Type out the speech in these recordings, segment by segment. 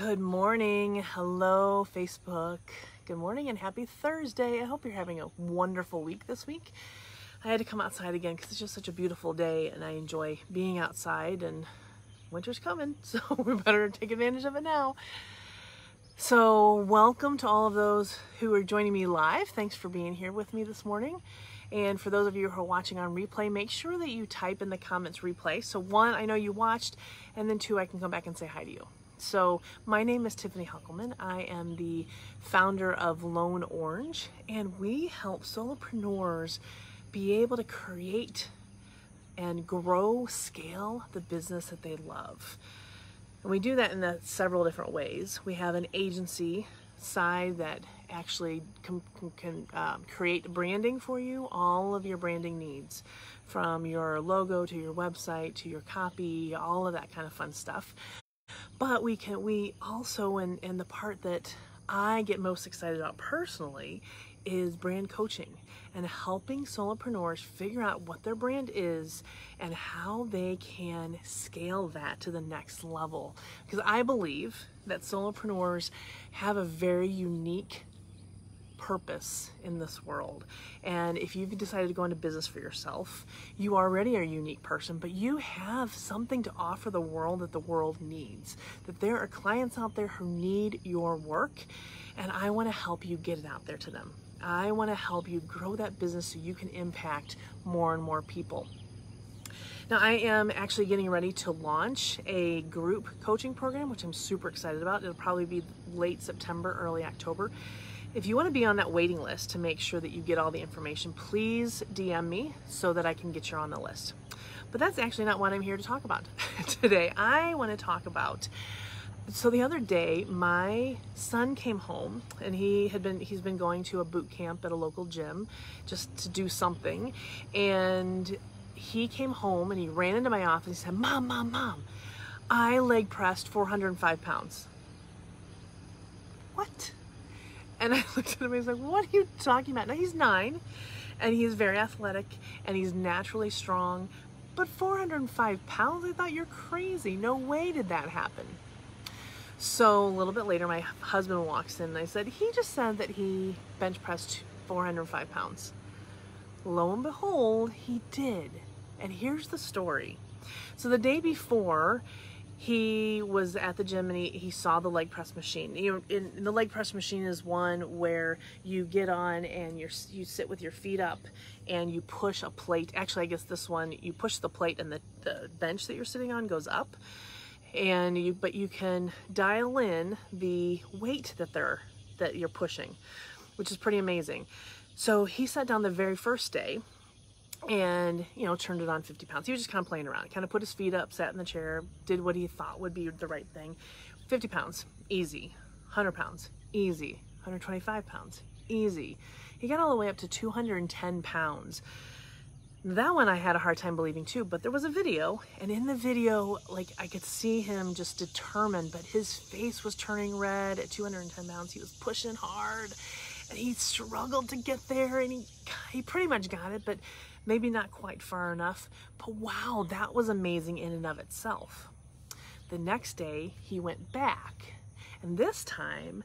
Good morning. Hello, Facebook. Good morning and happy Thursday. I hope you're having a wonderful week this week. I had to come outside again because it's just such a beautiful day and I enjoy being outside and winter's coming, so we better take advantage of it now. So, welcome to all of those who are joining me live. Thanks for being here with me this morning. And for those of you who are watching on replay, make sure that you type in the comments replay. So, one, I know you watched, and then two, I can come back and say hi to you. So, my name is Tiffany Huckelman. I am the founder of Lone Orange, and we help solopreneurs be able to create and grow, scale the business that they love. And we do that in the several different ways. We have an agency side that actually can, can um, create branding for you, all of your branding needs, from your logo to your website to your copy, all of that kind of fun stuff. But we can, we also, and, and the part that I get most excited about personally is brand coaching and helping solopreneurs figure out what their brand is and how they can scale that to the next level. Because I believe that solopreneurs have a very unique purpose in this world. And if you've decided to go into business for yourself, you already are a unique person, but you have something to offer the world that the world needs. That there are clients out there who need your work, and I want to help you get it out there to them. I want to help you grow that business so you can impact more and more people. Now, I am actually getting ready to launch a group coaching program, which I'm super excited about. It'll probably be late September, early October. If you want to be on that waiting list to make sure that you get all the information, please DM me so that I can get you on the list. But that's actually not what I'm here to talk about today. I want to talk about so the other day my son came home and he had been he's been going to a boot camp at a local gym just to do something and he came home and he ran into my office and he said mom mom mom i leg pressed 405 pounds what and I looked at him and he's like, What are you talking about? Now he's nine and he's very athletic and he's naturally strong. But 405 pounds? I thought you're crazy. No way did that happen. So a little bit later, my husband walks in and I said, He just said that he bench pressed 405 pounds. Lo and behold, he did. And here's the story. So the day before, he was at the gym and he, he saw the leg press machine. You in, in, the leg press machine is one where you get on and you you sit with your feet up and you push a plate. Actually, I guess this one you push the plate and the, the bench that you're sitting on goes up. And you but you can dial in the weight that they're that you're pushing, which is pretty amazing. So he sat down the very first day and you know turned it on 50 pounds. He was just kind of playing around kind of put his feet up sat in the chair did what he thought would be the right thing. 50 pounds easy. 100 pounds easy. 125 pounds easy. He got all the way up to 210 pounds. That one I had a hard time believing too, but there was a video, and in the video, like I could see him just determined, but his face was turning red at 210 pounds. He was pushing hard, and he struggled to get there, and he he pretty much got it, but maybe not quite far enough, but wow, that was amazing in and of itself. The next day, he went back, and this time,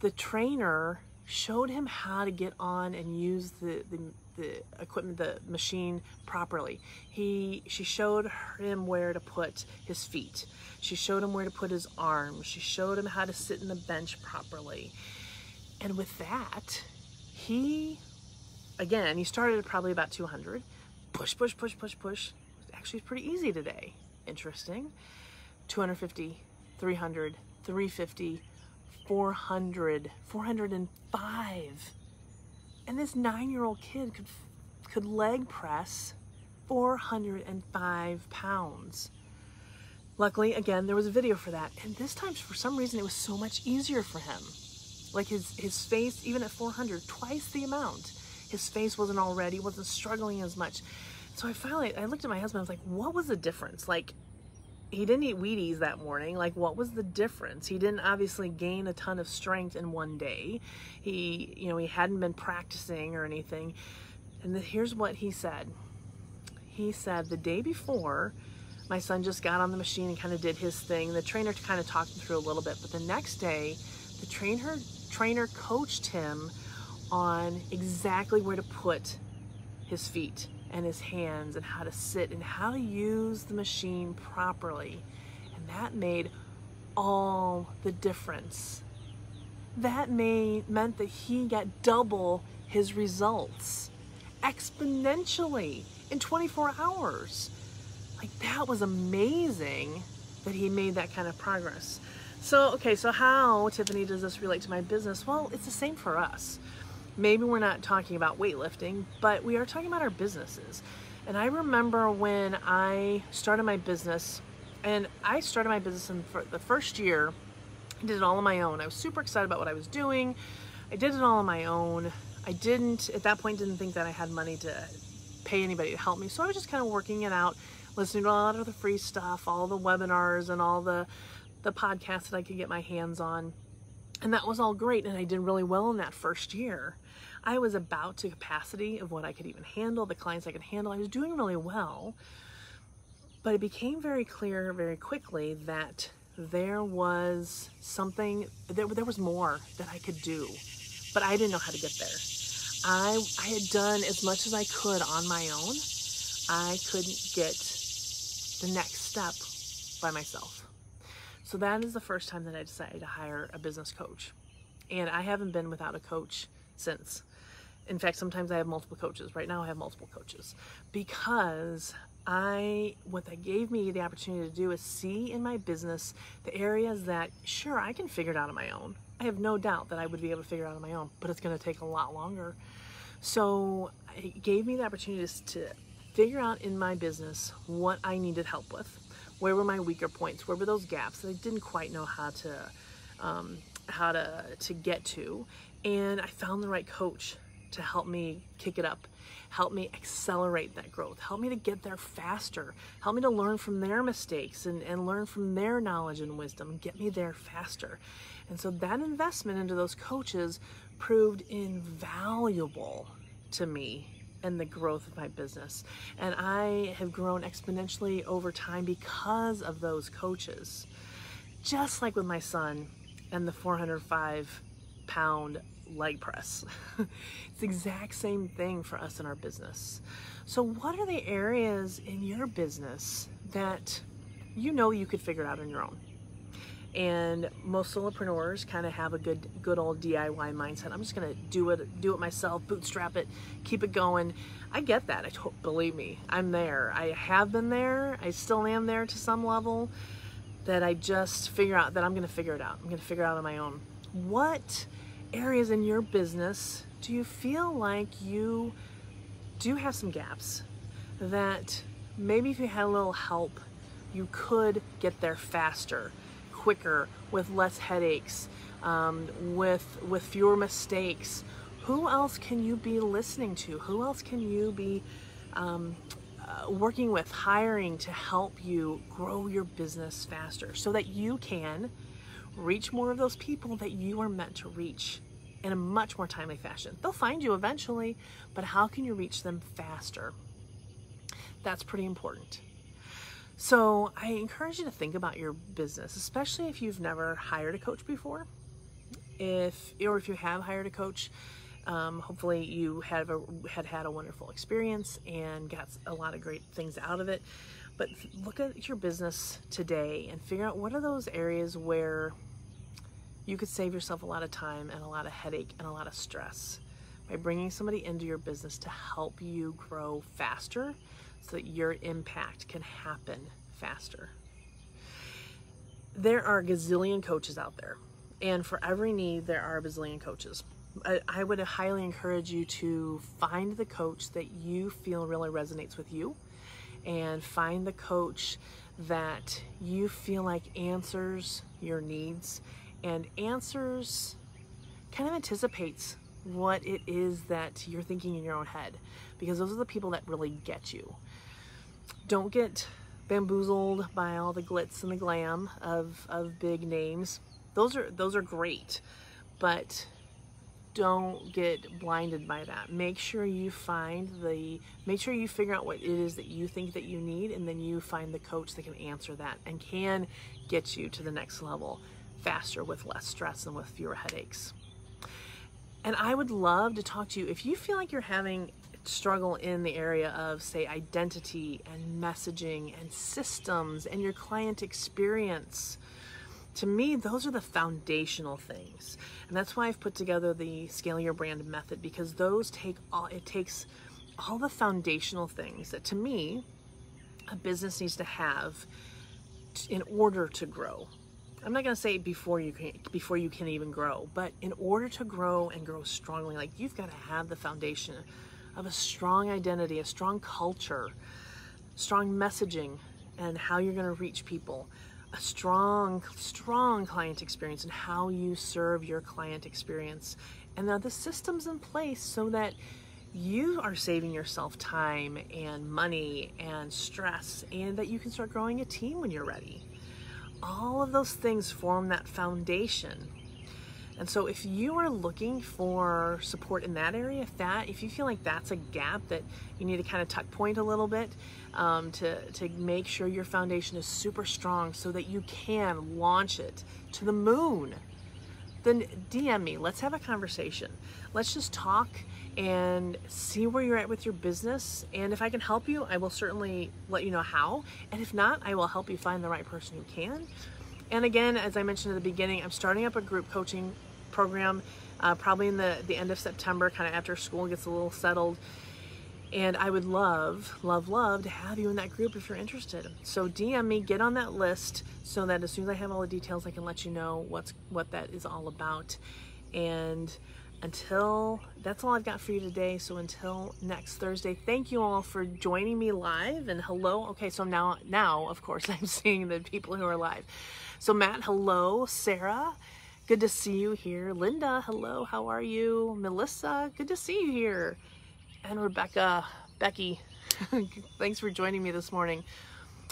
the trainer showed him how to get on and use the, the, the equipment, the machine properly. He, she showed him where to put his feet. She showed him where to put his arms. She showed him how to sit in the bench properly. And with that, he again, he started probably about 200. Push, push, push, push, push. Actually, it's pretty easy today. Interesting. 250, 300, 350, 400, 405. And this nine-year-old kid could, could leg press 405 pounds. Luckily, again, there was a video for that. And this time, for some reason, it was so much easier for him. Like his, his face, even at 400, twice the amount his face wasn't already, wasn't struggling as much. So I finally, I looked at my husband, I was like, what was the difference? Like, he didn't eat Wheaties that morning. Like, what was the difference? He didn't obviously gain a ton of strength in one day. He, you know, he hadn't been practicing or anything. And the, here's what he said. He said the day before, my son just got on the machine and kind of did his thing. The trainer kind of talked him through a little bit, but the next day, the trainer trainer coached him on exactly where to put his feet and his hands and how to sit and how to use the machine properly. And that made all the difference. That made, meant that he got double his results exponentially in 24 hours. Like that was amazing that he made that kind of progress. So, okay, so how, Tiffany, does this relate to my business? Well, it's the same for us. Maybe we're not talking about weightlifting, but we are talking about our businesses. And I remember when I started my business, and I started my business in for the first year, I did it all on my own. I was super excited about what I was doing. I did it all on my own. I didn't, at that point, didn't think that I had money to pay anybody to help me. So I was just kind of working it out, listening to a lot of the free stuff, all the webinars and all the, the podcasts that I could get my hands on. And that was all great. And I did really well in that first year. I was about to capacity of what I could even handle, the clients I could handle. I was doing really well. But it became very clear very quickly that there was something, there, there was more that I could do, but I didn't know how to get there. I, I had done as much as I could on my own. I couldn't get the next step by myself. So that is the first time that I decided to hire a business coach. And I haven't been without a coach since. In fact, sometimes I have multiple coaches. Right now I have multiple coaches because I what that gave me the opportunity to do is see in my business the areas that sure I can figure it out on my own. I have no doubt that I would be able to figure it out on my own, but it's going to take a lot longer. So it gave me the opportunity to figure out in my business what I needed help with. Where were my weaker points? Where were those gaps that I didn't quite know how to um, how to to get to? And I found the right coach to help me kick it up, help me accelerate that growth, help me to get there faster, help me to learn from their mistakes and, and learn from their knowledge and wisdom get me there faster. And so that investment into those coaches proved invaluable to me and the growth of my business. And I have grown exponentially over time because of those coaches. Just like with my son and the 405 pound leg press. it's the exact same thing for us in our business. So, what are the areas in your business that you know you could figure it out on your own? And most solopreneurs kind of have a good, good old DIY mindset. I'm just gonna do it, do it myself, bootstrap it, keep it going. I get that. I don't believe me. I'm there. I have been there. I still am there to some level. That I just figure out that I'm gonna figure it out. I'm gonna figure it out on my own. What areas in your business do you feel like you do have some gaps that maybe if you had a little help, you could get there faster, quicker, with less headaches, um, with with fewer mistakes. Who else can you be listening to? Who else can you be um, uh, working with, hiring to help you grow your business faster so that you can reach more of those people that you are meant to reach in a much more timely fashion. They'll find you eventually, but how can you reach them faster? That's pretty important. So I encourage you to think about your business, especially if you've never hired a coach before. If or if you have hired a coach, um, hopefully you have a, had had a wonderful experience and got a lot of great things out of it. But look at your business today and figure out what are those areas where you could save yourself a lot of time and a lot of headache and a lot of stress by bringing somebody into your business to help you grow faster so that your impact can happen faster. There are gazillion coaches out there, and for every need, there are a bazillion coaches. I would highly encourage you to find the coach that you feel really resonates with you and find the coach that you feel like answers your needs and answers kind of anticipates what it is that you're thinking in your own head because those are the people that really get you. Don't get bamboozled by all the glitz and the glam of, of big names. Those are those are great, but don't get blinded by that. Make sure you find the, make sure you figure out what it is that you think that you need, and then you find the coach that can answer that and can get you to the next level faster with less stress and with fewer headaches. And I would love to talk to you if you feel like you're having struggle in the area of, say, identity and messaging and systems and your client experience to me, those are the foundational things. And that's why I've put together the scale your brand method because those take all, it takes all the foundational things that to me, a business needs to have in order to grow. I'm not going to say before you can before you can even grow, but in order to grow and grow strongly, like you've got to have the foundation of a strong identity, a strong culture, strong messaging, and how you're going to reach people, a strong, strong client experience and how you serve your client experience. And now the systems in place so that you are saving yourself time and money and stress and that you can start growing a team when you're ready. All of those things form that foundation. And so if you are looking for support in that area, if that if you feel like that's a gap that you need to kind of tuck point a little bit, um, to, to make sure your foundation is super strong so that you can launch it to the moon, then DM me. Let's have a conversation. Let's just talk and see where you're at with your business. And if I can help you, I will certainly let you know how. And if not, I will help you find the right person who can. And again, as I mentioned at the beginning, I'm starting up a group coaching program uh, probably in the, the end of September, kind of after school gets a little settled. And I would love, love, love to have you in that group if you're interested. So DM me, get on that list so that as soon as I have all the details, I can let you know what's what that is all about. And until that's all I've got for you today. So until next Thursday, thank you all for joining me live and hello. Okay, so now now of course I'm seeing the people who are live. So Matt, hello, Sarah. Good to see you here. Linda, hello, how are you? Melissa, good to see you here and Rebecca, Becky, thanks for joining me this morning.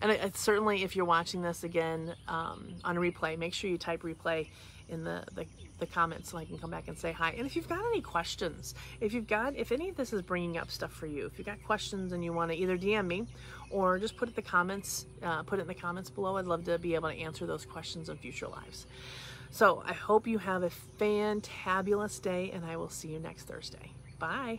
And it, certainly, if you're watching this again um, on replay, make sure you type replay in the, the, the, comments so I can come back and say hi. And if you've got any questions, if you've got, if any of this is bringing up stuff for you, if you've got questions and you want to either DM me or just put it in the comments, uh, put it in the comments below. I'd love to be able to answer those questions in future lives. So I hope you have a fantabulous day and I will see you next Thursday. Bye.